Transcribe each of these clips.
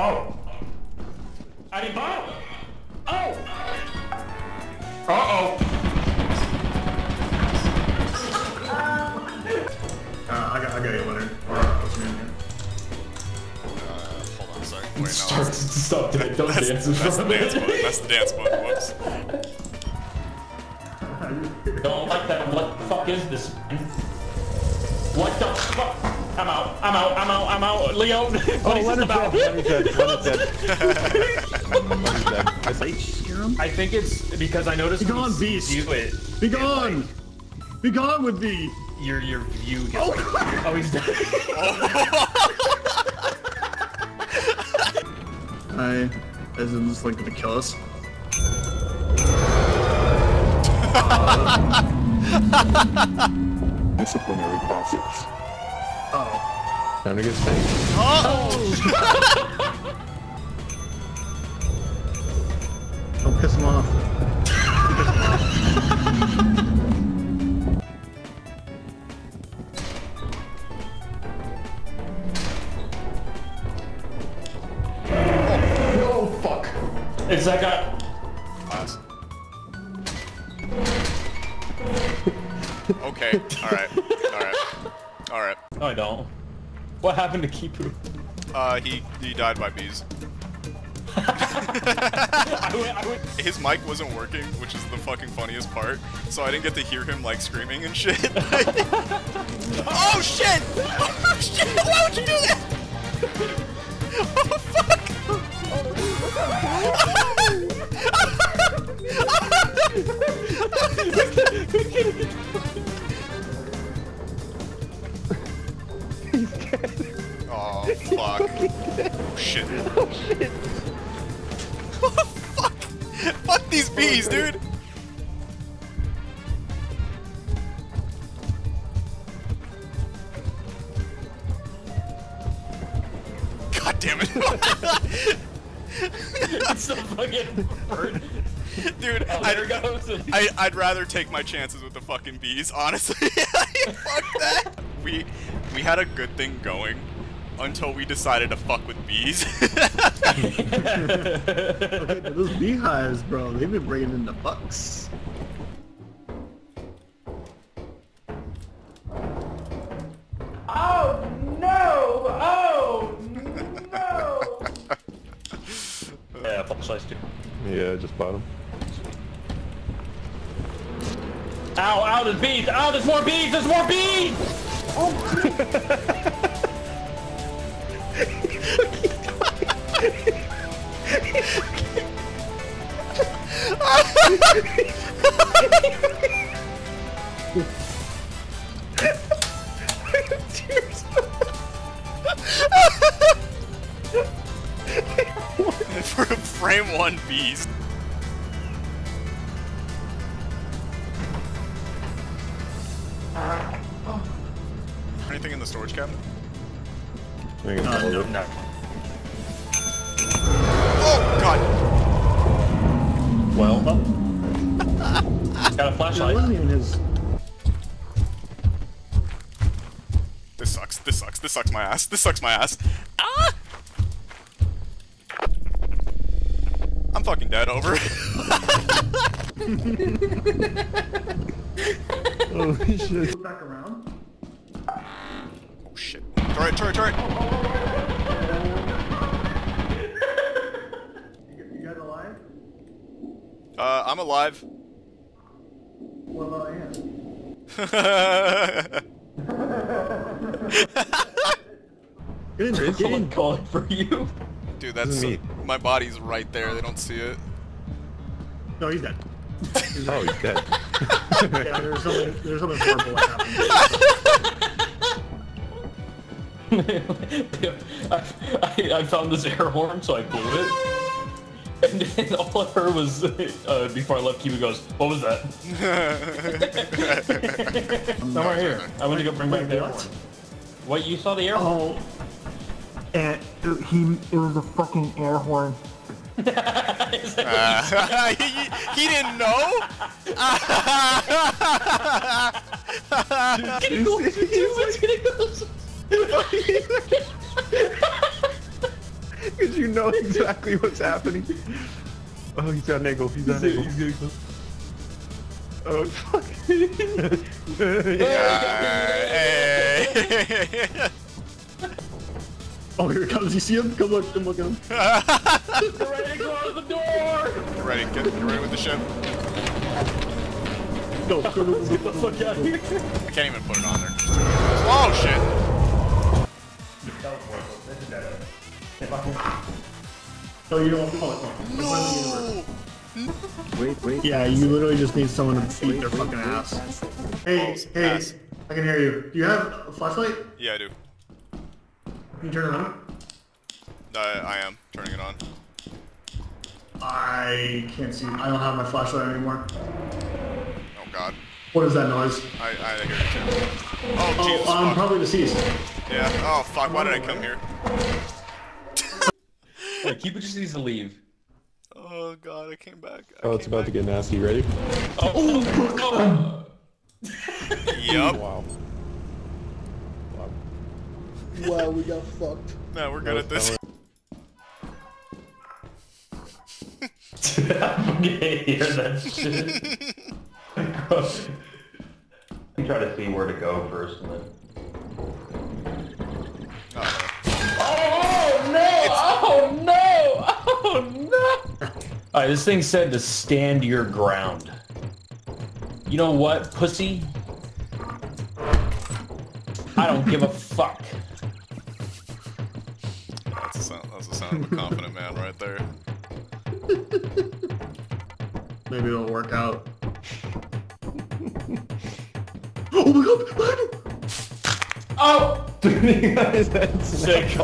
Oh. I didn't buy it. Oh. Uh-oh. Uh, I got, I got you, Leonard. Or, uh, what's your name again? Uh, hold on, sorry. Wait, no. Start to stop that. Don't That's, dance in that's the dance me. button. That's the dance button. Whoops. Don't like that. What the fuck is this? What the fuck? I'm out. I'm out. I'm out. I'm out. Leo. What Oh, is this about? dead. Leonard's dead. Leonard's dead. Leonard's dead. Is H serum? I think it's because I noticed. Be when gone, beast. Do it. Be gone! Be gone with thee! Your your view gets. Oh, oh he's dead. I, as in just like gonna kill us. Disciplinary process. Oh. Time to get spanked. Oh! Don't piss him off. oh fuck. It's that guy. Okay. All right. All right. All right. No, I don't. What happened to Kipu? Uh, he he died by bees. I went, I went. His mic wasn't working, which is the fucking funniest part. So I didn't get to hear him like screaming and shit. oh shit! Oh shit! Why would you do that? Oh fuck! Oh shit! Oh shit! fuck! Fuck these bees, dude! God damn it! It's so fucking. bird. Dude, Oh, I'd. I, I'd rather take my chances with the fucking bees, honestly. fuck that. We we had a good thing going until we decided to fuck with bees. Okay, those beehives, bro, they've been bringing in the bucks. Oh no! Oh no! yeah, full size too. Yeah, just bottom. Ow! Ow! There's bees! Ow! There's more bees! There's more bees! For Anything in the storage cabinet? I think it's all of it. No. Oh god! Well, got a Dude, it flashlight. wasn't even his. This sucks. This sucks. This sucks my ass. This sucks my ass. Ah! I'm fucking dead. Over. Oh shit. Back around. Shit. Turret, turret, turret. You, you guys alive? Uh, I'm alive. What about Ann? Get in, get in. Someone calling for you. Dude, that's This is me. my body's right there. They don't see it. No, he's dead. Oh, he's dead. Yeah, there's something, there's something horrible that happened. I, I, I found this air horn, so I blew it. And then all I heard was, uh, before I left, Kiba goes, what was that? I'm right here. I went to go bring back the air horn. What, you saw the air horn? Oh. And it, he, it was a fucking air horn. Uh, he, he didn't know. Get it close, get it close. Because you know exactly what's happening. Oh, he's got an angle. He's got an angle. Oh, fuck. Hey. Oh, here it comes. You see him? Come look. Come look at him. Get ready to close the door! Get ready, get, get ready with the ship. Go. Go. Go. Go. Get the fuck out of here. I can't even put it on Oh, you don't. Oh, oh. No! wait, wait. Yeah, you literally just need someone to beat their fucking ass. Hey, hey, Ass. I can hear you. Do you have a flashlight? Yeah, I do. Can you turn it on? I, I am turning it on. I can't see. I don't have my flashlight anymore. Oh god. What is that noise? I, I hear it too. Oh, Oh, Jesus I'm fuck. probably deceased. Yeah. Oh, fuck. Why did I come here? Wait, Keeper just needs to leave. Oh, God. I came back. I Oh, it's came about to get nasty. Ready? Oh, Yup. Wow. Wow. Wow, we got fucked. Man, we're good at this. I'm gonna hear that shit. try to see where to go first and then. Oh no! Oh no! Alright, this thing said to stand your ground. You know what, pussy? I don't give a fuck. That's the sound, that's the sound of a confident man right there. Maybe it'll work out. oh my god! behind him! Oh! His head's Sick.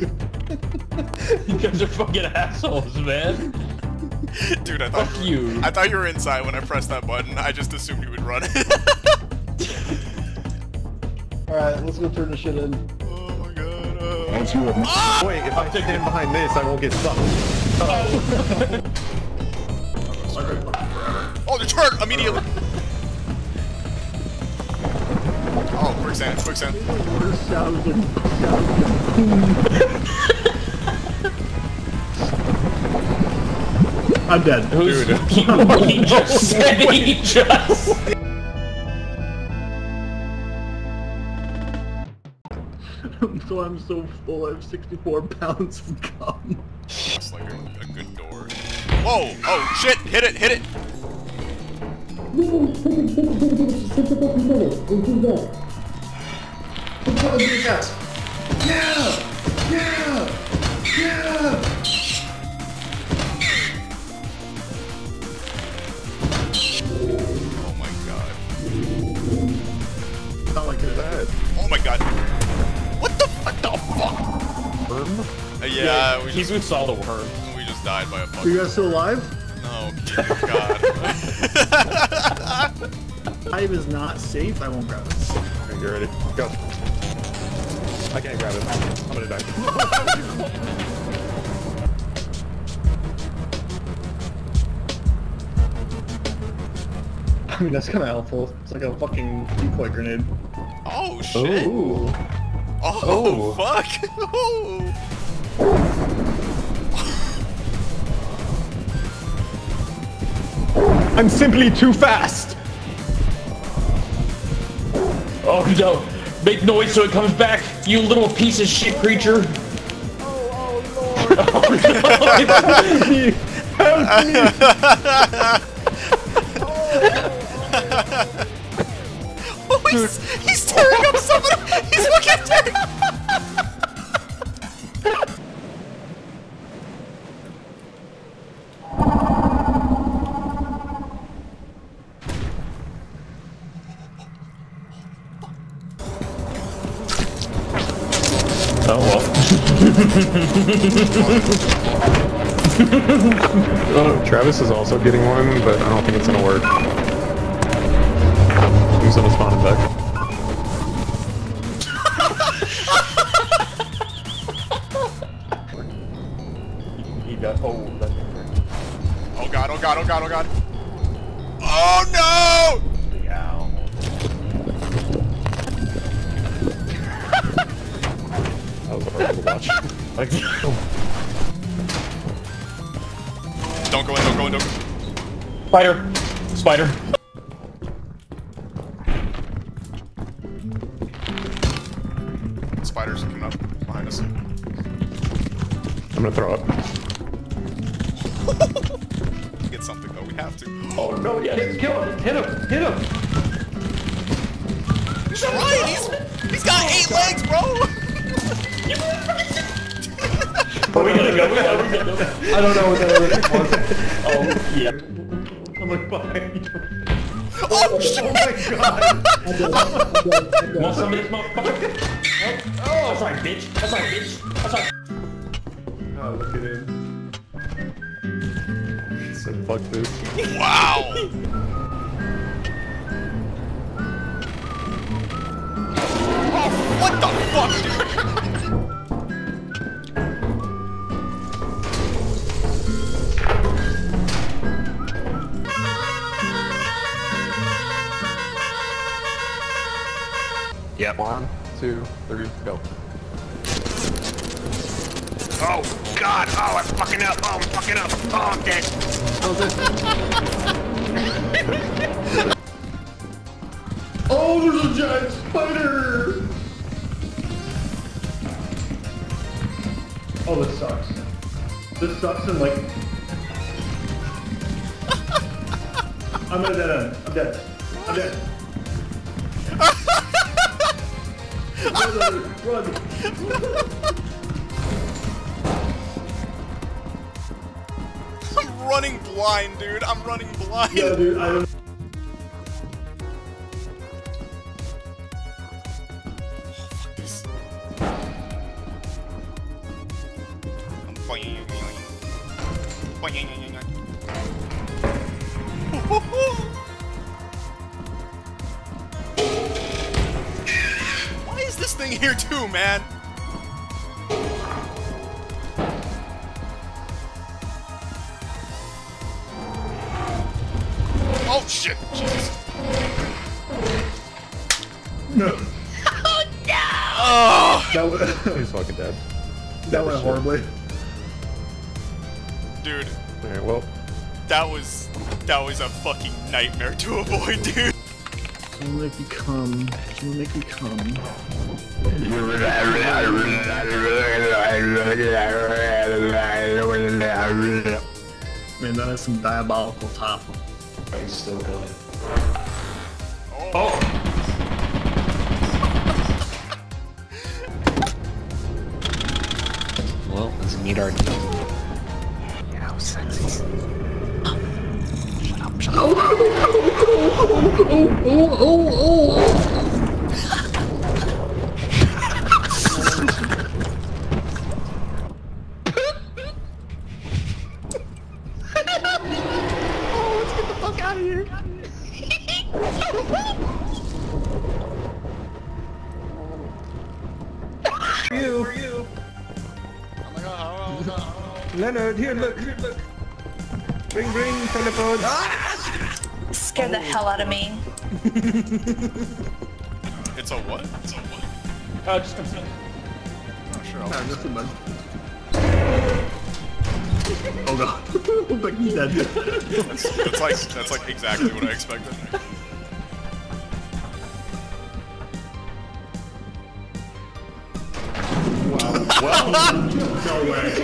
You guys are fucking assholes, man. Dude, I thought Fuck you. you. I thought you were inside when I pressed that button. I just assumed you would run. Alright, let's go turn the shit in. oh my god. Uh... Once you Wait, if I stand behind this, I won't get stuck. Oh, the turret immediately. Quicksand, quicksand. Worst sound in- I'm dead. Who's Dude. he just said he just so I'm so full. I have 64 pounds of gum. That's like a, a good door. Whoa! Oh shit! Hit it! Hit it! Oh my god! Not like it. Oh my god! What the? What the fuck? Uh, yeah, we He's just who saw the worm. we just died by a Are you guys still alive? No, dear God. Hive is not safe. I won't grab it. Okay, you ready? Go. I can't grab it. I'm gonna die. I mean, that's kind of helpful. It's like a fucking decoy grenade. oh shit! Ooh. Oh, Oh. fuck! Oh. I'm simply too fast. Oh no! Make noise so it comes back, you little piece of shit creature! Oh, oh lord. oh, no, me. Help me. oh, oh he's, he's tearing up somebody! He's fucking tearing Oh, Travis is also getting one, but I don't think it's gonna work. Who's gonna spawn it back? He got. Oh, that. Oh god, oh god, oh god, oh god. Oh no! That was horrible to watch. Like, Don't go in, don't go in, don't go in. Spider. Spider. Spiders coming up behind us. I'm gonna throw up. Get something though, we have to. Oh no, yes. Kill him. Hit him. Hit him. He's trying! He's, he's got eight legs, bro! Oh, we gotta go. We gotta, we gotta go. I don't know what that other was. Oh, yeah. I'm like behind you. Oh shit! Oh my god! Want some of this motherfucker? Oh, that's right, bitch. That's right, bitch. That's right. Oh, look at him. Said fuck this. Wow! Oh, what the fuck, Yep. One, two, three, go. Oh, God. Oh, I'm fucking up. Oh, I'm fucking up. Oh, I'm dead. Oh, there's a giant spider! Oh, this sucks. This sucks and like... I'm at a dead end. I'm dead. I'm dead. Run, run. I'm running blind, dude. I'm running blind. Yeah, dude, I don't... is thing here too, man? Oh shit! Jesus. No. Oh, That went, He's fucking dead. that went horribly. dude, Alright, well. that was that was a fucking nightmare to avoid, dude. Someone make me come. Someone make me come. Man, that is some diabolical top. He's still going. Oh. Well, let's meet our Oh oh, oh, oh, oh, oh, let's get the fuck out of here. you. you. Oh my god, oh my god. Leonard, here, look, here, look. Bring, bring, telephone. Scared the hell out of me. It's a what? It's a what? Uh, just come sit. Oh, sure, I'll Nah, nothing, man. Oh god. Looks like he's dead. That's like that's like exactly what I expected. Wow! no way.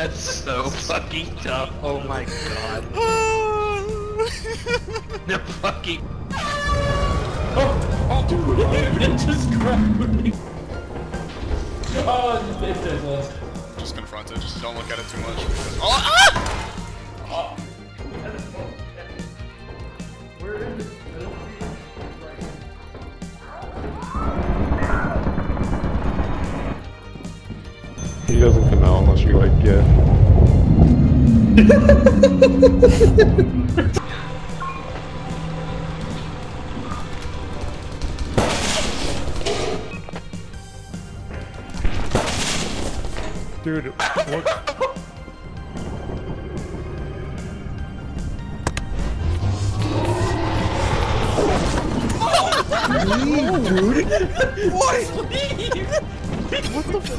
That's so fucking tough. Oh my god. The fucking. Oh, oh, dude, it just grabbed me. Oh, it's it's Just confront it. Just don't look at it too much. Because... Oh, ah! He doesn't come out unless you like, yeah. Dude,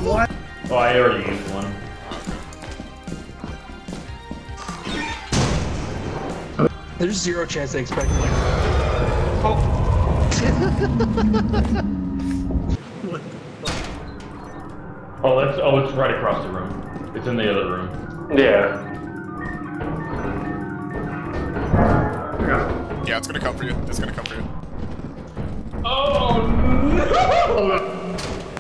what? Oh, I already used one. There's zero chance they expect like. Oh. oh, that's oh, it's right across the room. It's in the other room. Yeah. Yeah, it's gonna come for you. It's gonna come for you. Oh no!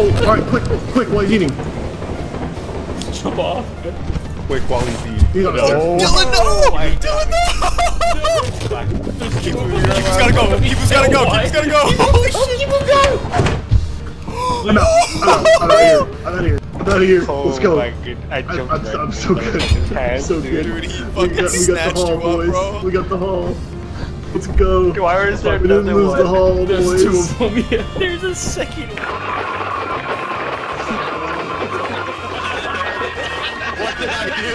Oh, alright, quick, quick, while he's eating. Jump off. Quick while he's eating. He's on the stairs. Dylan, no! Oh Dylan, no! Keeper's gotta go! Keeper's gotta go! Keeper's gotta go! Holy shit! I'm out. I'm out. I'm out of here. I'm out of here. I'm out of here. Let's go. Oh my god, I I, jumped I'm, right I'm so good. I'm hands, so good. Dude, he we got, we got snatched the you haul, up, boys. bro. We got the haul. Let's go. Why is there We didn't another lose the one? haul, There's boys. two of them. Yeah. There's a second one.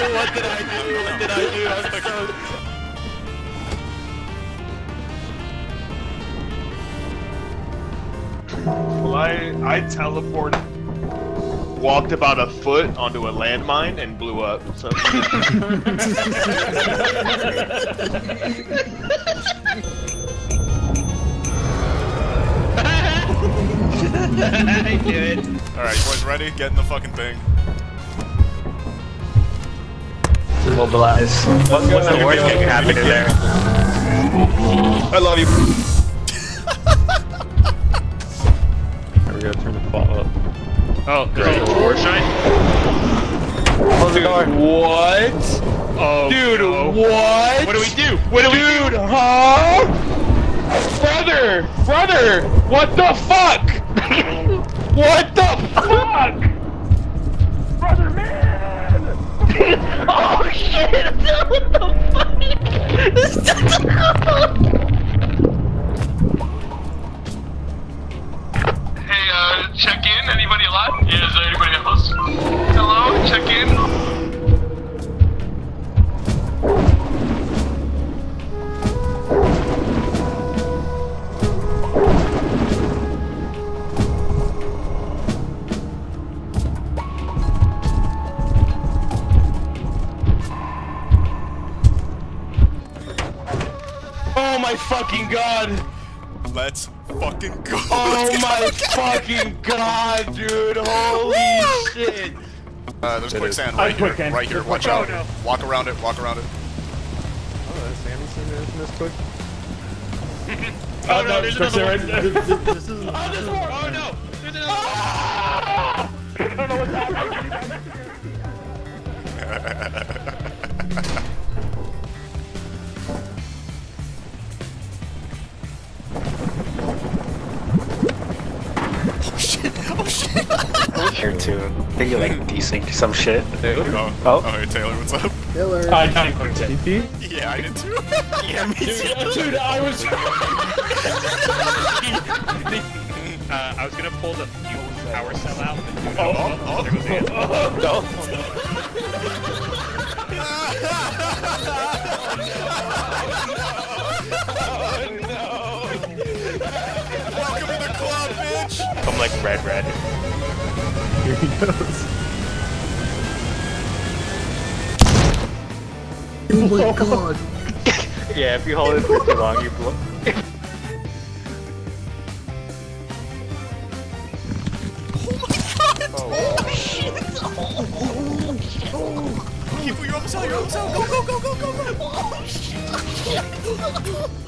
Do? What did I do? What did I do? I'm so... Well, I I teleported, walked about a foot onto a landmine and blew up. So I knew it. Alright, you boys ready? Get in the fucking thing. Mobilize. what's the worst thing happened in there? I love you. we gotta turn the fall up. Oh, great. War shine. Close the door. What? Oh, dude, what? What do we do? What do we do? Dude, huh? Brother, brother, what the fuck? what the fuck? Oh shit! What the fuck? This doesn't Hey, uh, check in. Anybody alive? Yeah, is there anybody else? Hello, check in. My fucking god! Let's fucking go. Oh Let's my get fucking god, dude! Holy shit! Uh, there's quicksand I right here. quicksand. Right here. There's Watch quicksand. out. Walk around it. Walk around it. Oh, that's Sammy's in this quick. Oh, no, there's another one. This is Oh, there's more! Oh no! There's here too. I think you like desync some shit. Oh, Oh. oh, hey Taylor, what's up? Taylor. I did quicksand. TP? Yeah, I did too. Yeah, me Dude, dude, I was. Uh, I was gonna pull the fuel power cell out. But dude, Oh, oh, oh, there goes Andy. Welcome to the club, bitch. I'm like red, red. Here he goes. Oh my god. Yeah, if you hold it for too long, you blow. Oh. Oh, Keep you're almost out. You're almost out. Go, go, go, go, go, go. Oh, what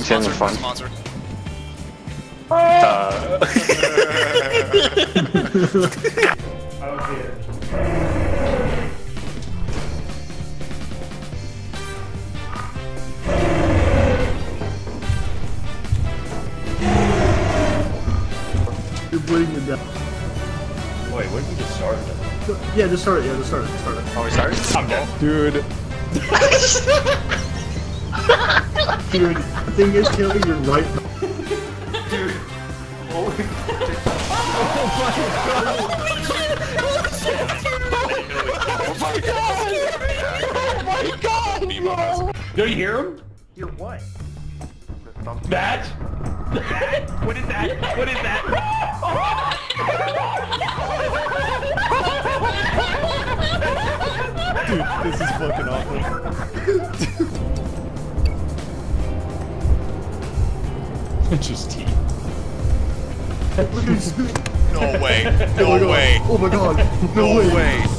Sponsor, sponsor. You're bleeding to death. Wait, what did you just start? Yeah, just start it. Yeah, just start it. Just start it. Oh, we started? I'm dead. Dude. Dude, the thing is, Kelly, you're right. Do you hear him? Hear what? That? What is that? What is that? Dude, this is fucking awful. Just teeth. No way. Oh No way. Oh my god. No, No way. way.